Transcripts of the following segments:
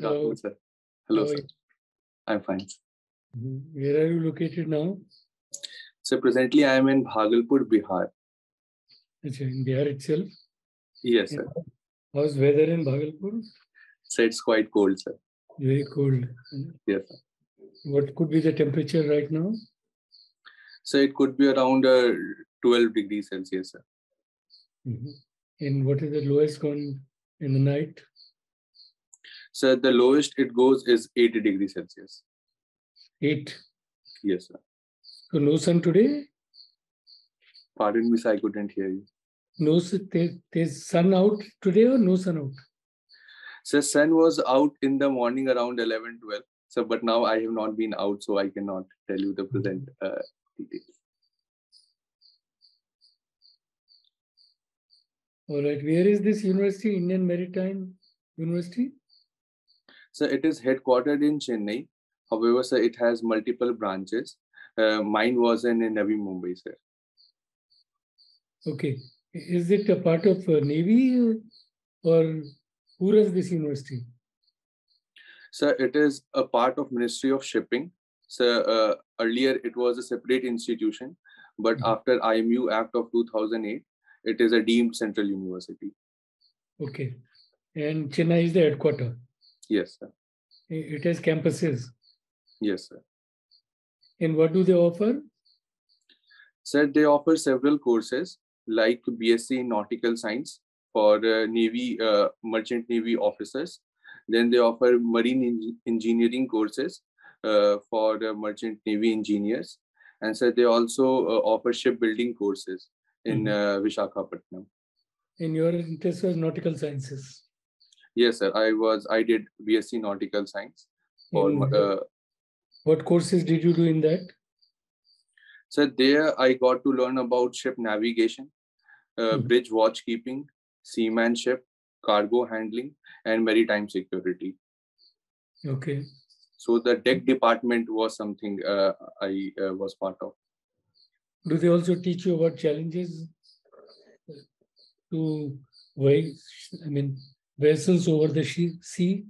Good afternoon, sir. Hello, How sir. I'm fine. Mhm. Where are you located now? So presently I am in Bhagalpur, Bihar. Achha, in Bihar itself. Yes, sir. How's weather in Bhagalpur? So it's quite cold, sir. Very cold. Yes, sir. What could be the temperature right now? So it could be around uh, 12 degrees Celsius, sir. Mhm. And what is the lowest one in the night? So the lowest it goes is 80 degrees Celsius. Eight. Yes, sir. So no sun today? Pardon me, sir, I couldn't hear you. No, there, there's sun out today or no sun out? So sun was out in the morning around 11, 12. So but now I have not been out, so I cannot tell you the present uh, details. All right. Where is this university? Indian Maritime University? So it is headquartered in Chennai. However, sir, it has multiple branches. Uh, mine was in, in Navi Mumbai, sir. Okay. Is it a part of uh, Navy uh, or who runs this university? So it is a part of Ministry of Shipping. So uh, earlier it was a separate institution, but Mhm. after IMU Act of 2008, it is a deemed central university. Okay. And Chennai is the headquarter. Yes, sir. It has campuses. Yes, sir. And what do they offer? So they offer several courses like BSc Nautical Science for uh, Navy, uh, Merchant Navy officers. Then they offer marine eng- engineering courses uh, for uh, Merchant Navy engineers. And so they also uh, offer shipbuilding courses in Mhm. uh, Vishakhapatnam. And your interest was nautical sciences. Yes, sir. I was I did BSc Nautical Science. For And, uh, what courses did you do in that? so there I got to learn about ship navigation, uh, Mhm. bridge watchkeeping, seamanship, cargo handling, and maritime security. Okay. So the deck department was something uh, I uh, was part of. Do they also teach you about challenges to way, I mean, vessels over the sea?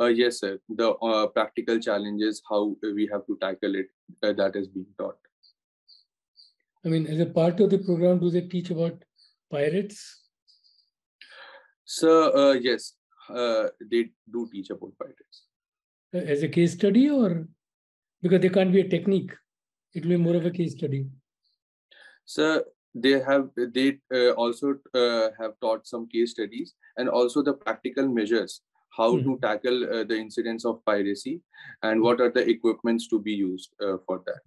Uh, yes, sir. The uh, practical challenges, how we have to tackle it, uh, that is being taught. I mean, as a part of the program, do they teach about pirates? So uh, yes, uh, they do teach about pirates. uh, as a case study or because there can't be a technique it will be more of a case study So they have they uh, also uh, have taught some case studies and also the practical measures how to tackle uh, the incidents of piracy and what are the equipments to be used uh, for that.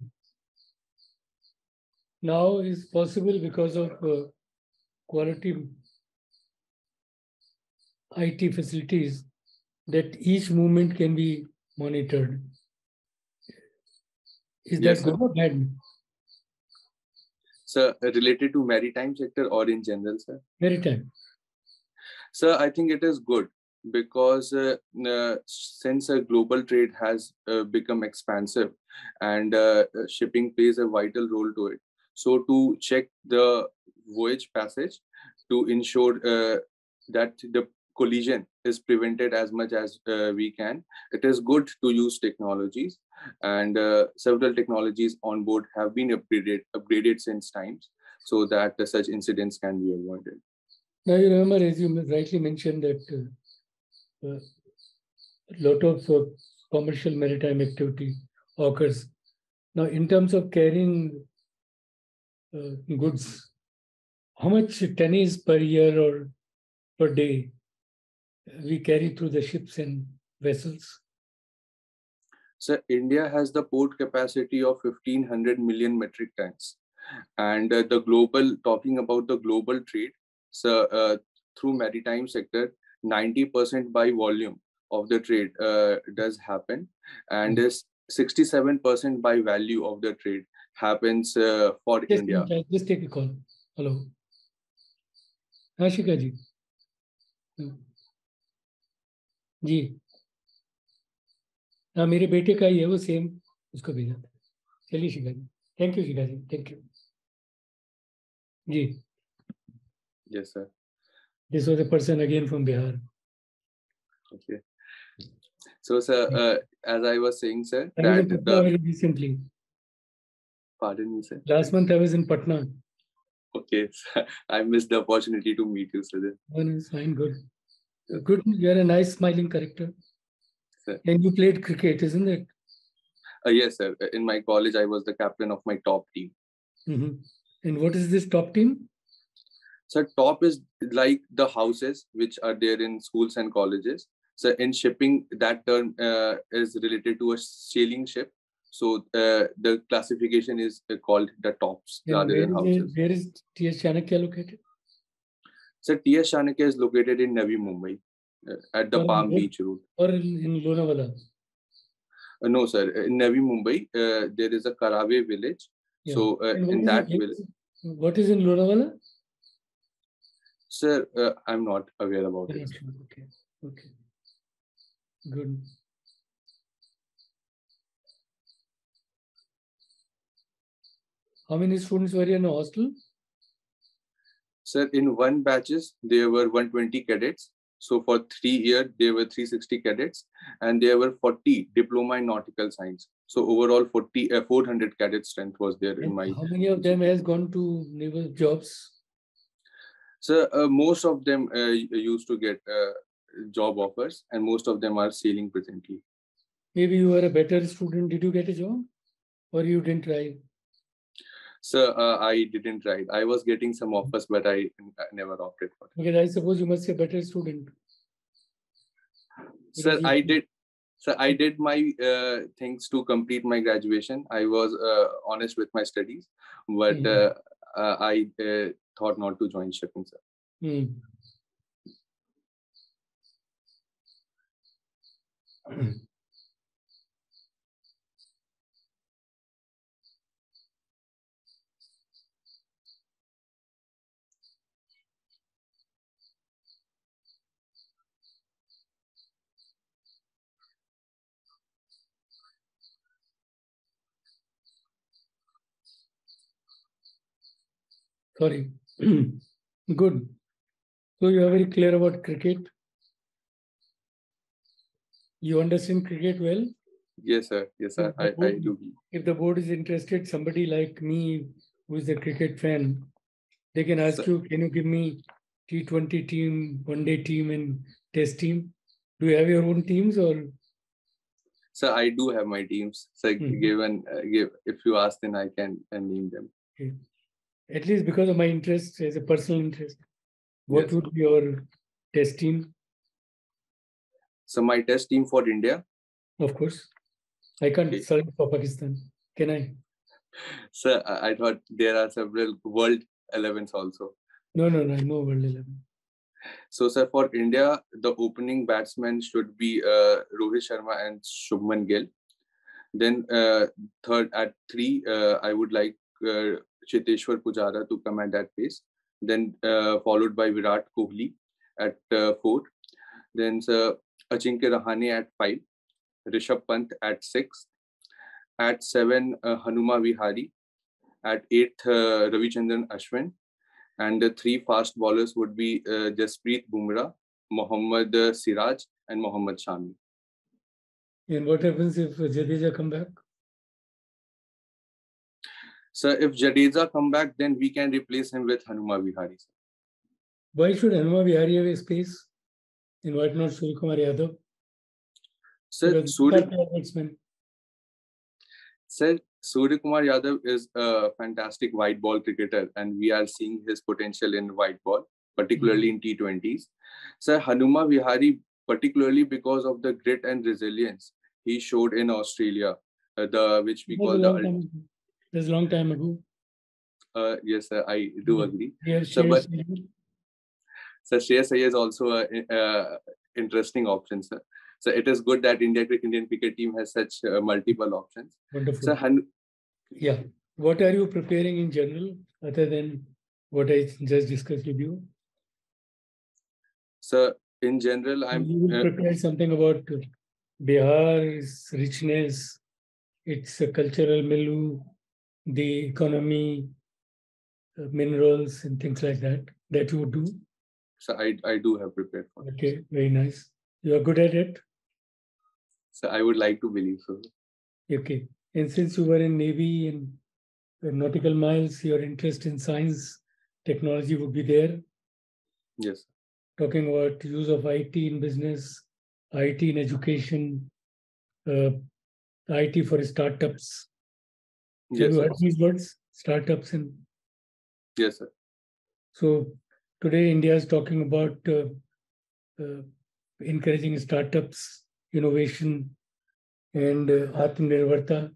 now is possible because of uh, quality IT facilities that each movement can be monitored. Is Yes, that good or bad? Uh, related to maritime sector or in general, sir. Maritime. So I think it is good because uh, uh, since uh, global trade has uh, become expansive and uh, uh, shipping plays a vital role to it. So to check the voyage passage to ensure uh, that the collision is prevented as much as uh, we can, it is good to use technologies and uh, several technologies on board have been upgraded upgraded since times so that uh, such incidents can be avoided. Now you remember, as you rightly mentioned, that uh, uh, a lot of uh, commercial maritime activity occurs. Now, in terms of carrying uh, goods, how much tonnage per year or per day we carry through the ships and vessels? So India has the port capacity of 1500 million metric tons. And uh, the global, talking about the global trade, so uh, through maritime sector, 90% by volume of the trade uh, does happen. And mm 67% by value of the trade happens uh, for just India. Just take a call. Hello. Ashika ji. जी हाँ मेरे बेटे का ही है वो same उसको भेजा था चलिए Shikha ji thank you Shikha ji thank you ji Yes, sir. This was a person again from Bihar Okay. So, sir, uh, as I was saying, sir, I was in that Patna the very recently. pardon me, sir. Last month I was in Patna. Okay, I missed the opportunity to meet you, sir. then. One is fine, good. uh, Good, you're a nice smiling character. Sir. And you played cricket, isn't it? Uh, yes, sir. In my college, I was the captain of my top team. Mhm. And what is this top team? So top is like the houses which are there in schools and colleges. So in shipping, that term uh, is related to a sailing ship. So uh, the classification is uh, called the tops And rather where than is, houses. where is TS Chanakya located? So TS Chanakya is located in Navi Mumbai uh, at the Well, Palm. Beach route. Or in, in Lonavala? Uh, no, sir. In Navi Mumbai, uh, there is a Karave village. Yeah. So uh, in that in- village, What is in Lonavala? sir, uh, I'm not aware about You're it. Okay, okay. Good. How many students were in a hostel? Sir, in one batches, there were 120 cadets. So for three years, there were 360 cadets and there were 40 diploma in nautical science. So overall 40, uh, 400 cadet strength was there in my. how many of them has gone to naval jobs? So uh, most of them uh, used to get uh, job offers and most of them are sailing presently. Maybe you were a better student. Did you get a job? Or you didn't try? So uh, I didn't write. I was getting some offers, but I, I never opted for it. Because I suppose you must be a better student. Sir, I did. So I did my uh, things to complete my graduation. I was uh, honest with my studies, but uh, I uh, thought not to join shipping, sir. Hmm. Sorry. Good. So you are very clear about cricket. You understand cricket well. Yes, sir. Yes, sir. I, I do. If the board is interested, somebody like me who is a cricket fan, they can ask Sir. you, can you give me T20 team, one day team, and test team? Do you have your own teams or So I do have my teams. So Mhm. given, uh, give if you ask, then I can uh, name them. At least because of my interest as a personal interest? What Yes. would be your test team? So my test team for India. Of course. I can't Okay. select for Pakistan. Can I? So I, thought there are several world 11s also. No, no, no, no World 11. So, sir, for India, the opening batsmen should be uh, Rohit Sharma and Shubman Gill. Then, uh, third at three, uh, I would like Cheteshwar Pujara to come at that pace. Then, uh, followed by Virat Kohli at uh, four. Then, sir, Ajinkya Rahane at five. Rishabh Pant at six. At seven, uh, Hanuma Vihari. At eight, uh, Ravichandran Ashwin and the three fast bowlers would be uh, Jasprit Bumrah, Mohammad uh, Siraj, and Mohammad Shami. And what happens if Jadeja come back? So if Jadeja come back, then we can replace him with Hanuma Vihari. sir. Why should Hanuma Vihari have a space? And why not Suryakumar Yadav? Sir, Surya, both are batsmen. sir, Surya Kumar Yadav is a fantastic white ball cricketer, and we are seeing his potential in white ball, particularly in T20s. Sir, Hanuma Vihari, particularly because of the grit and resilience he showed in Australia, uh, the which we call the long time ago. That's a long time ago. uh, yes, sir, I do Mhm. agree. Have So, but- Iyer. So Shreyas is also a, interesting option, sir. So it is good that India Indian cricket team has such uh, multiple options. Wonderful. So Han- Yeah. What are you preparing in general other than what I just discussed with you? so in general, I'm you will uh, something about Bihar's richness, its uh, cultural milieu, the economy, uh, minerals, and things like that. That you would do. so I I do have prepared for it. Okay, very nice. You are good at it. So I would like to believe so. Okay. And since you were in Navy and nautical miles, your interest in science, technology would be there. Yes. Talking about use of IT in business, IT in education, uh, IT for startups. Yes. you heard these words? Startups and Yes, sir. so today India is talking about uh, uh, encouraging startups, innovation, and uh, Atmanirbharta.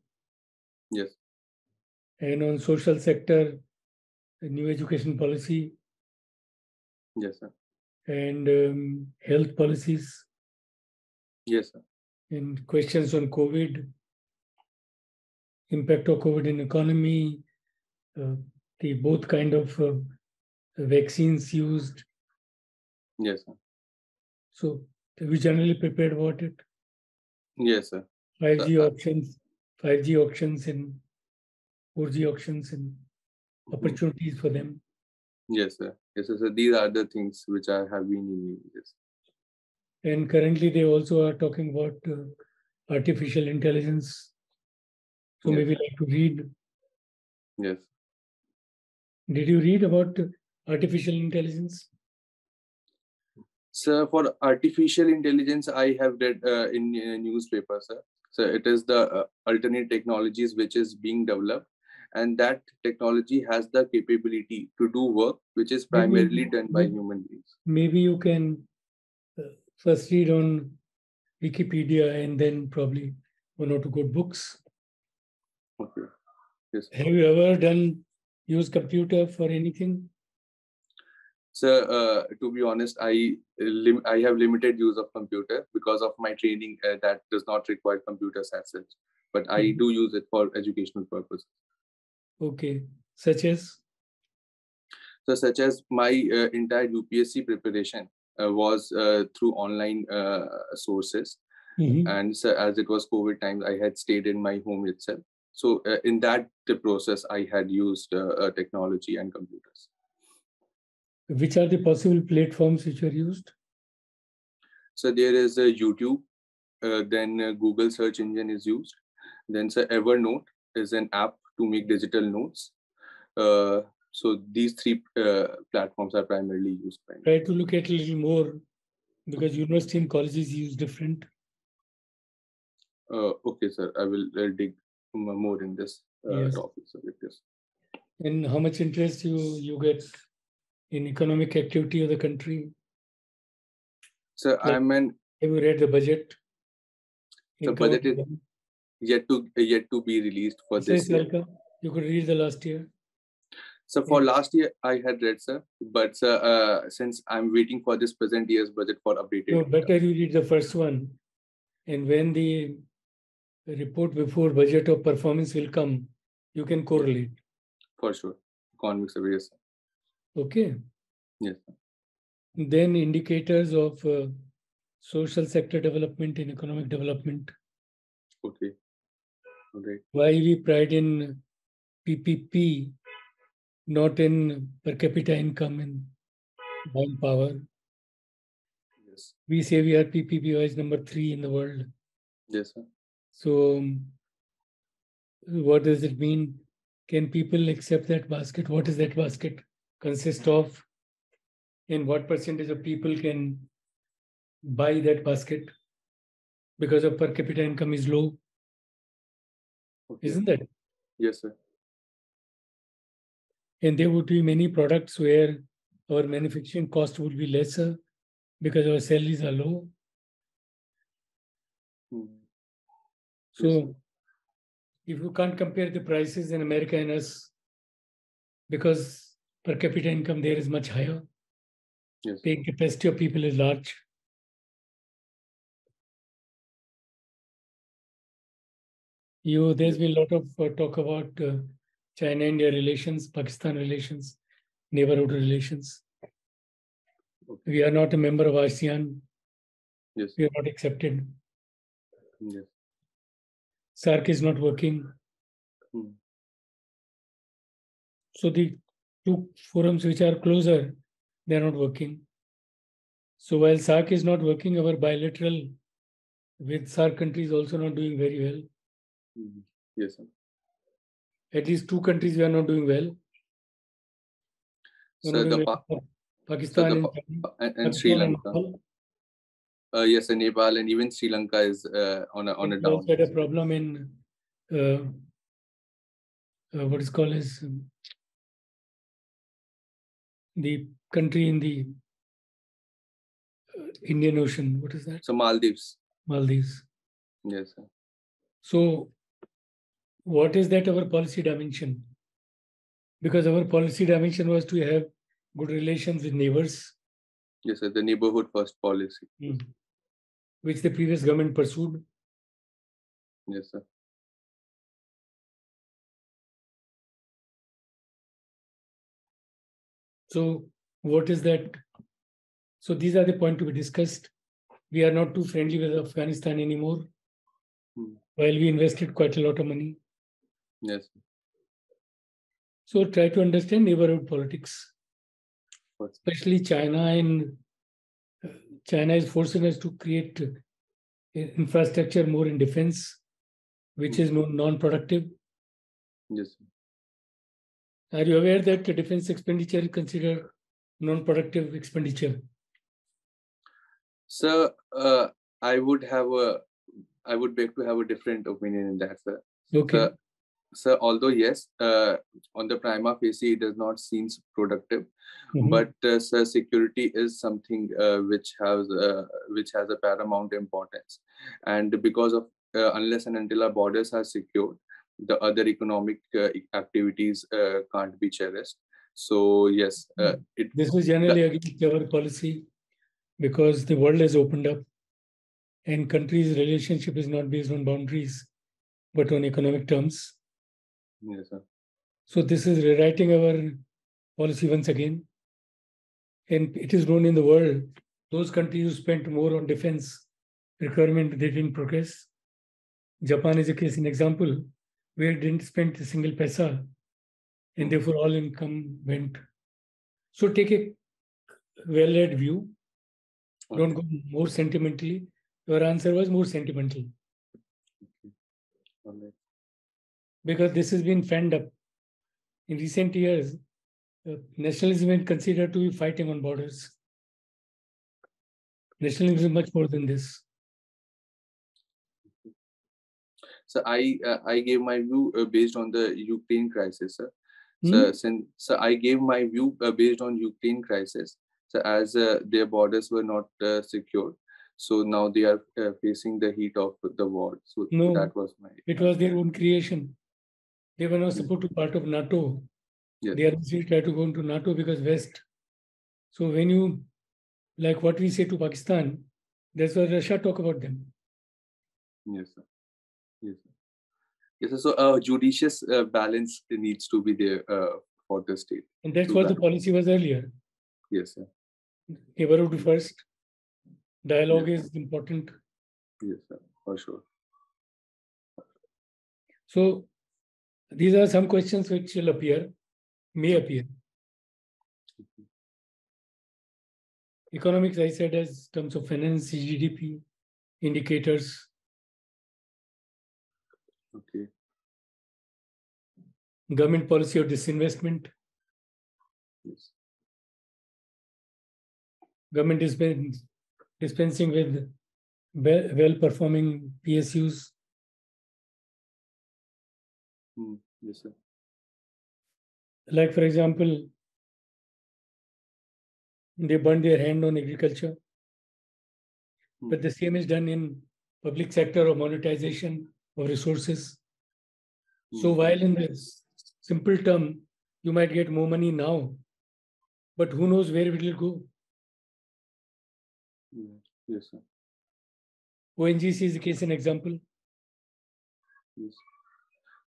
Yes. And on social sector, new education policy Yes, sir. and um, health policies Yes, sir. and questions on COVID, impact of COVID in economy, uh, the both kind of uh, vaccines used. Yes, sir. So we generally prepared about it. Yes, sir. 5G Uh, uh, options, 5G auctions and 4G auctions and opportunities for them. Yes, sir. Yes, sir. So these are the things which I have been in. Yes. And currently they also are talking about uh, artificial intelligence. So Yes. maybe like to read. Yes. Did you read about artificial intelligence? So for artificial intelligence, I have read uh, in uh, newspaper, sir. So it is the uh, alternate technologies which is being developed, and that technology has the capability to do work which is Maybe- primarily done by maybe- human beings. Maybe you can uh, first read on Wikipedia and then probably one or two good books. Okay. Yes. Have you ever done use computer for anything? So uh, to be honest, I lim- I have limited use of computer because of my training uh, that does not require computers as such. But I Mhm. do use it for educational purposes. Okay, such as So, such as my uh, entire UPSC preparation uh, was uh, through online uh, sources, Mhm. and so as it was COVID times, I had stayed in my home itself. So, uh, in that the process, I had used uh, uh, technology and computers. which are the possible platforms which are used? So, there is a YouTube, uh, then uh, Google search engine is used, then so Evernote is an app to make digital notes. Uh, so, these three uh, platforms are primarily used by. Try to look at a little more because university and colleges use different. Uh, okay, sir. I will uh, dig more in this uh, Yes. topic. So with this. And how much interest you you get in economic activity of the country? So Like- I'm an Have you read the budget? The budget is- yet to yet to be released for this year. Salka, you could read the last year. So for Yeah. last year I had read, sir, but sir, uh, since I'm waiting for this present year's budget for updated. No, better you read the first one. And when the report before budget of performance will come, you can correlate. for sure. Economics of yes. Okay. Yes. Then indicators of uh, social sector development and economic development. Okay. All right. Why we pride in PPP, not in per capita income and buying power. Yes. We say we are PPP wise number three in the world. Yes, sir. So, um, what does it mean? Can people accept that basket? What does that basket consist of? And what percentage of people can buy that basket because of per capita income is low? Okay. Isn't that? Yes, sir. And there would be many products where our manufacturing cost would be lesser because our salaries are low. Hmm. So if you can't compare the prices in America and us, because per capita income there is much higher, Yes. paying capacity of people is large. You, there's been a lot of uh, talk about uh, China-India relations, Pakistan relations, neighborhood relations. Okay. We are not a member of ASEAN. Yes. We are not accepted. Yes. SAARC is not working. Hmm. So the two forums which are closer, they are not working. So while SAARC is not working, our bilateral with SAARC countries also not doing very well. Mhm. Yes, sir. At least two countries we are not doing well. So the Pa-. Pakistan the and, Pa- and, and Sri Pakistan and Lanka. Nepal. Uh, yes, and Nepal and even Sri Lanka is uh, on a on a down. also had a problem in uh, uh, what is called as um, the country in the uh, Indian Ocean. What is that? So Maldives. Maldives. Yes, sir. So, what is that our policy dimension? Because our policy dimension was to have good relations with neighbors, Yes, sir. The neighborhood first policy. Which the previous government pursued. Yes, sir. So, what is that? So, these are the points to be discussed. We are not too friendly with Afghanistan anymore. Hmm. While we invested quite a lot of money. Yes. sir. So, try to understand neighborhood politics, especially China and China is forcing us to create uh, infrastructure more in defense, which is non-productive. Yes. Are you aware that the defense expenditure is considered non-productive expenditure? Sir, uh, I would have a, I would beg to have a different opinion in that, sir. Okay. Sir, sir, although yes, uh, on the prima facie, it does not seem productive, Mhm. but uh, sir, security is something uh, which has uh, which has a paramount importance, and because of uh, unless and until our borders are secured, the other economic uh, activities uh, can't be cherished. So yes, uh, it This is generally against our policy because the world has opened up and countries' relationship is not based on boundaries but on economic terms. Yes, sir. So this is rewriting our policy once again. And it is known in the world, those countries who spent more on defense requirement, they didn't progress. Japan is a case in example where it didn't spend a single paisa and hmm. therefore all income went. So take a well-read view. Don't go more sentimentally. Your answer was more sentimental right. Because this has been fanned up. In recent years, uh, nationalism is considered to be fighting on borders. Nationalism is much more than this. So I uh, I gave my view uh, based on the Ukraine crisis, sir. Hmm? So, since, so I gave my view uh, based on Ukraine crisis. So as uh, their borders were not uh, secured, so now they are uh, facing the heat of the war. So No, that was my. It was their own creation. They were not supposed to be part of NATO. Yes. They are try to go into NATO because West. So when you, like what we say to Pakistan, that's why Russia talk about them. Yes, sir. Yes, sir. Yes, sir. So a judicious uh, balance needs to be there uh, for the state. And that's what the policy was earlier. Yes, sir. Neighborhood first. Dialogue is important. Yes, sir. For sure. So these are some questions which will appear, may appear. Economics, I said, as terms of finance, GDP, indicators, Okay. government policy of disinvestment, Yes. government dispen- dispensing with well- well-performing PSUs, Hmm. Yes, sir. like for example, they burn their hand on agriculture, but the same is done in public sector or monetization of resources. So Hmm. while in this simple term, you might get more money now, but who knows where it will go? Yes, sir. ONGC is a case in example. Yes.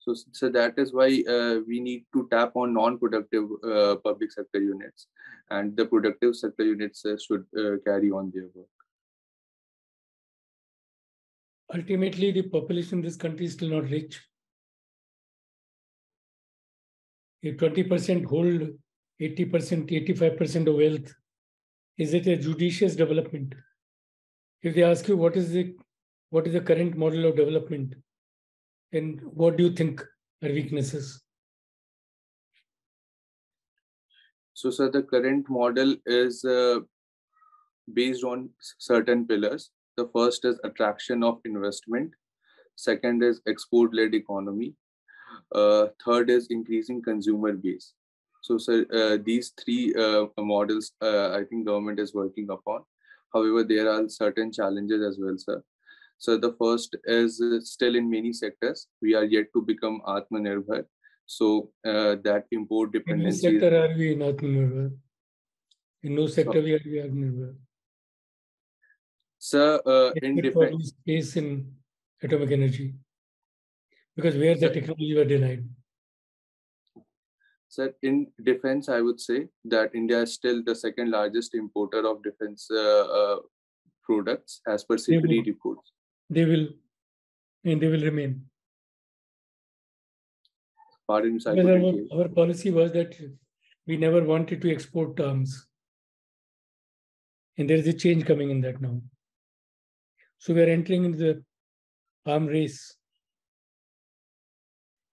So, so that is why uh, we need to tap on non-productive uh, public sector units, and the productive sector units uh, should uh, carry on their work. Ultimately, the population in this country is still not rich. If 20% hold 80%, 85% of wealth, is it a judicious development? If they ask you what is the what is the current model of development and what do you think are weaknesses? So, sir, the current model is uh, based on certain pillars. The first is attraction of investment. Second is export-led economy. Uh, third is increasing consumer base. So, sir, uh, these three uh, models, uh, I think government is working upon. However, there are certain challenges as well, sir. So the first is still in many sectors, we are yet to become Atmanirbhar. So uh, that import dependency. In which sector are we in Atmanirbhar? In no sector so, we are Atmanirbhar. Sir, uh, in defense. Space in atomic energy. Because where the technology were denied. Sir, in defense, I would say that India is still the second largest importer of defense uh, uh, products as per SIPRI reports they will and they will remain. Pardon, our, our policy was that we never wanted to export arms. And there is a change coming in that now. So we are entering into the arm race.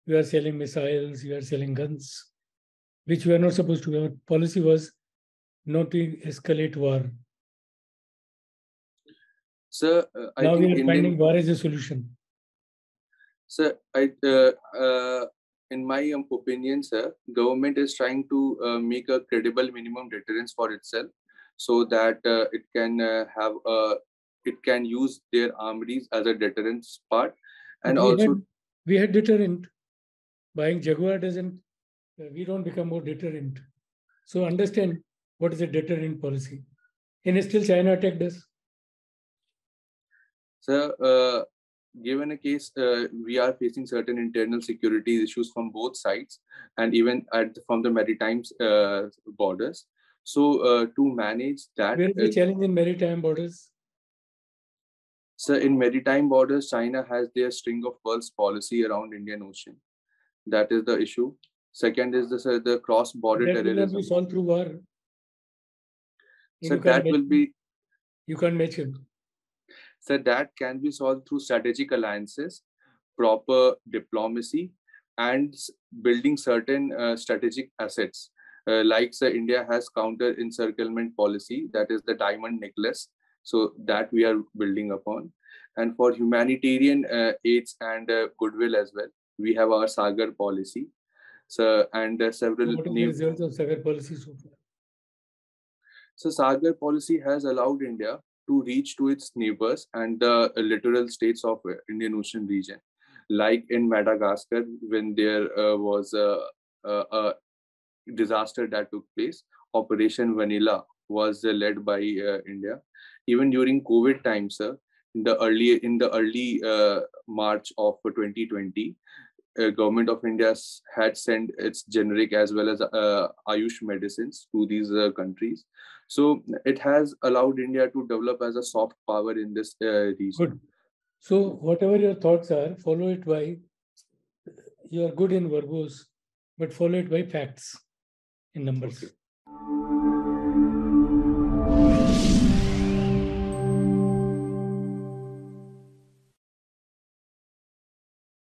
We are selling missiles, we are selling guns, which we are not supposed to. Our policy was not to escalate war. Sir, uh, I now we are Indian, finding war is a solution. Sir, I, uh, uh, in my um, opinion, sir, government is trying to uh, make a credible minimum deterrence for itself, so that uh, it can uh, have a, it can use their armories as a deterrence part, and we also had, we had deterrent. Buying Jaguar doesn't. we don't become more deterrent. So understand what is a deterrent policy. And still China attacked us. So, uh, given a case, uh, we are facing certain internal security issues from both sides and even at the, from the maritime uh, borders. So, uh, to manage that. Where is the challenge in maritime borders? So, in maritime borders, China has their string of pearls policy around Indian Ocean. That is the issue. Second is the, the cross-border that terrorism. Will be solved through war. So that will be. You can't match it. So that can be solved through strategic alliances, proper diplomacy, and building certain uh, strategic assets. Uh, like so India has counter encirclement policy, that is the diamond necklace. So that we are building upon. And for humanitarian uh, aids and uh, goodwill as well, we have our Sagar policy. So and uh, several. What the results of Sagar policy so far? So Sagar policy has allowed India to reach to its neighbors and the littoral states of Indian Ocean region. Like in Madagascar, when there uh, was a, a, a, disaster that took place, Operation Vanilla was uh, led by uh, India. Even during COVID times, uh, in the early in the early uh, March of 2020, uh, government of India had sent its generic as well as uh, Ayush medicines to these uh, countries. So it has allowed India to develop as a soft power in this uh, region. Good. So whatever your thoughts are, follow it by. You are good in verbose, but follow it by facts in numbers. Okay.